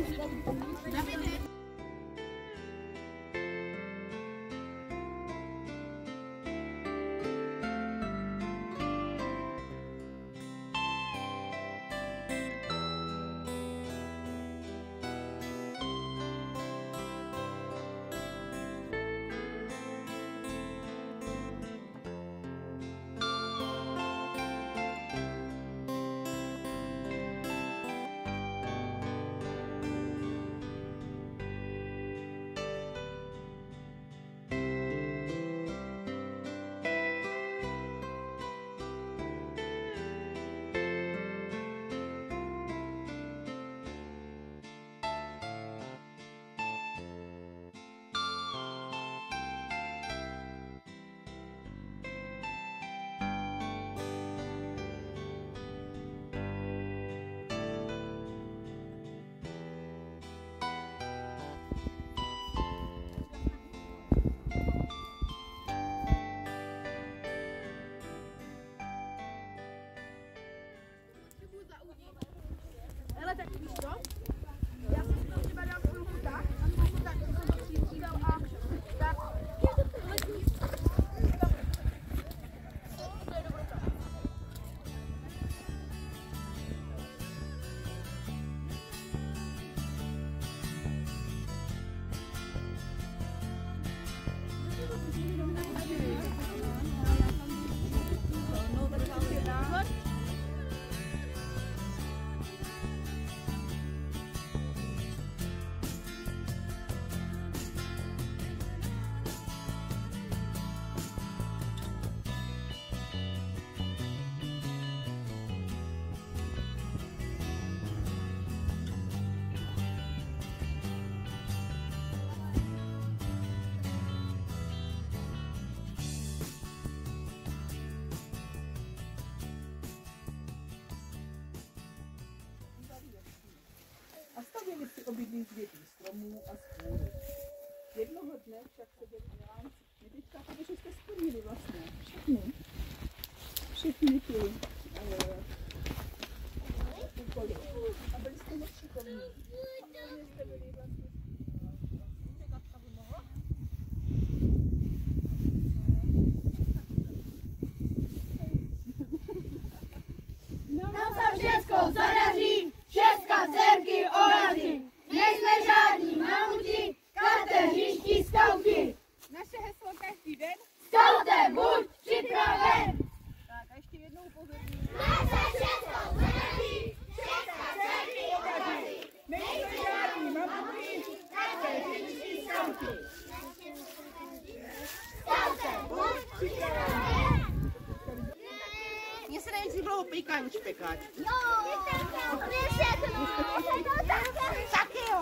Tá Dá pra that you stop? obydlí z větví stromů a z kůry. Jednoho dne však se dělám, my teďka tady jste splnili vlastně všechny, všechny ty două picanci pe care. Yo! Sacheo!